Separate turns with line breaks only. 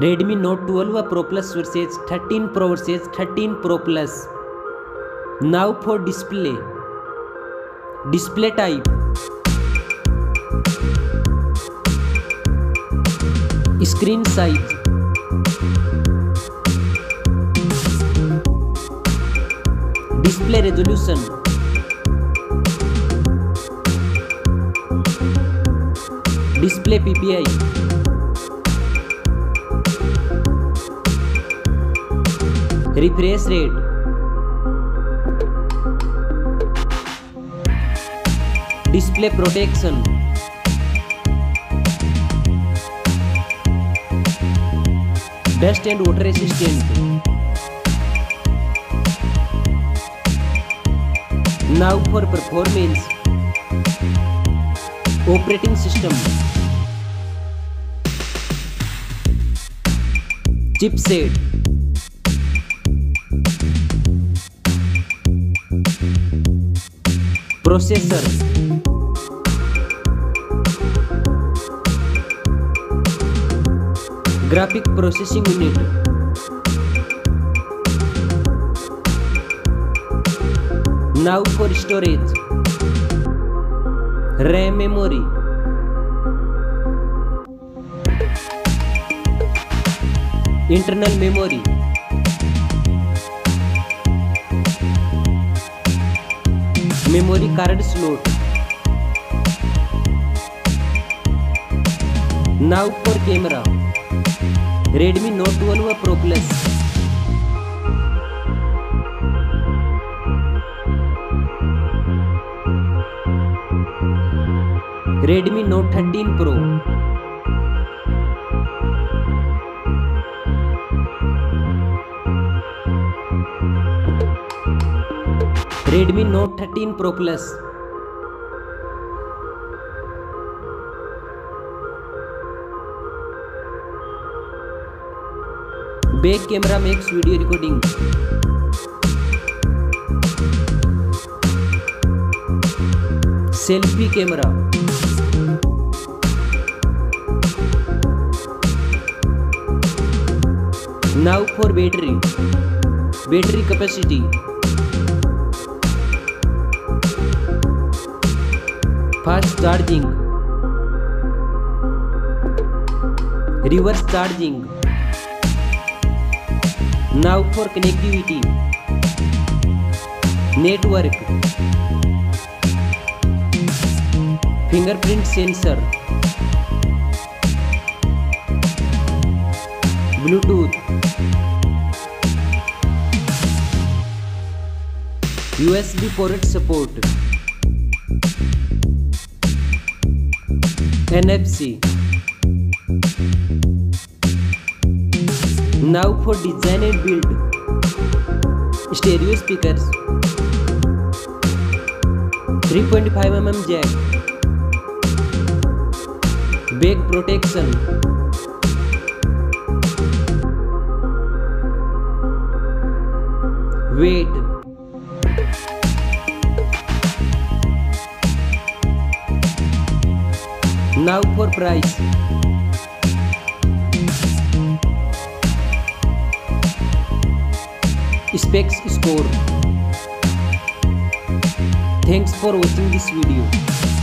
Redmi Note twelve Pro Plus versus thirteen Pro versus thirteen Pro Plus now for display display type screen size display resolution display PPI Refresh rate. Display protection. Dust and water resistant. Now for performance. Operating system. Chipset. Processor graphic processing unit now for storage RAM memory internal memory memory card slot now for camera Redmi Note 12 व Pro Plus Redmi Note 13 Pro Redmi Note 13 Pro Plus back camera max video recording selfie camera now for battery battery capacity fast charging reverse charging now for connectivity network fingerprint sensor Bluetooth USB port support NFC. Now for design and build. Stereo speakers. 3.5 mm jack. Back protection. Weight Now for price. Specs score. Thanks for watching this video.